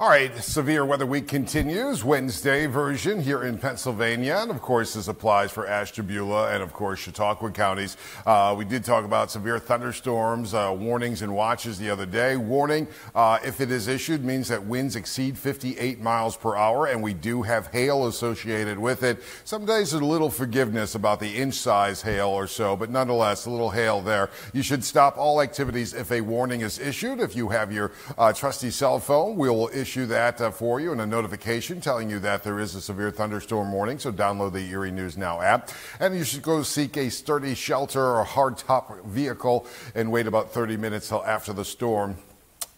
All right, severe weather week continues. Wednesday version here in Pennsylvania, and of course, this applies for Ashtabula and of course Chautauqua counties. Uh, we did talk about severe thunderstorms, uh, warnings, and watches the other day. Warning, uh, if it is issued, means that winds exceed 58 miles per hour, and we do have hail associated with it. Some days a little forgiveness about the inch-size hail or so, but nonetheless, a little hail there. You should stop all activities if a warning is issued. If you have your uh, trusty cell phone, we will issue issue that uh, for you and a notification telling you that there is a severe thunderstorm warning. So download the Erie News Now app. And you should go seek a sturdy shelter or hardtop vehicle and wait about 30 minutes till after the storm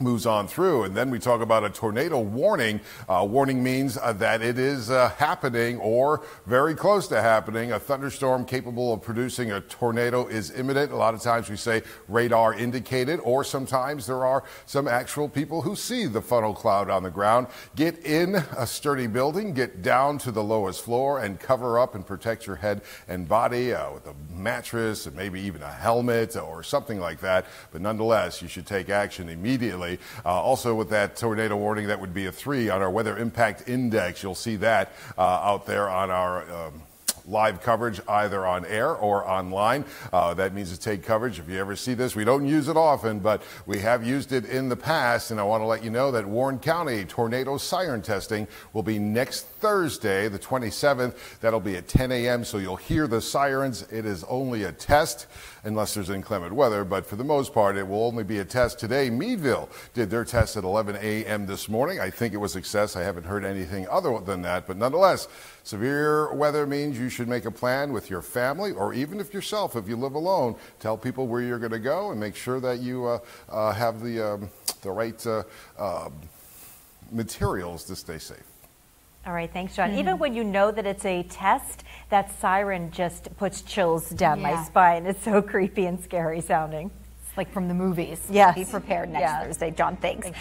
moves on through. And then we talk about a tornado warning. Uh, warning means uh, that it is uh, happening or very close to happening. A thunderstorm capable of producing a tornado is imminent. A lot of times we say radar indicated, or sometimes there are some actual people who see the funnel cloud on the ground. Get in a sturdy building, get down to the lowest floor, and cover up and protect your head and body uh, with a mattress and maybe even a helmet or something like that. But nonetheless, you should take action immediately. Uh, also, with that tornado warning, that would be a three on our weather impact index. You'll see that uh, out there on our. Um, live coverage either on air or online. Uh, that means to take coverage. If you ever see this, we don't use it often, but we have used it in the past. And I want to let you know that Warren County tornado siren testing will be next Thursday, the 27th. That'll be at 10 a.m. So you'll hear the sirens. It is only a test unless there's inclement weather, but for the most part, it will only be a test today. Meadville did their test at 11 a.m. this morning. I think it was success. I haven't heard anything other than that, but nonetheless, severe weather means you should make a plan with your family or even if yourself, if you live alone, tell people where you're going to go and make sure that you uh, uh, have the, um, the right uh, um, materials to stay safe. All right, thanks, John. Mm. Even when you know that it's a test, that siren just puts chills down yeah. my spine. It's so creepy and scary sounding. It's like from the movies. Yes. Be prepared next Thursday. John, thanks. thanks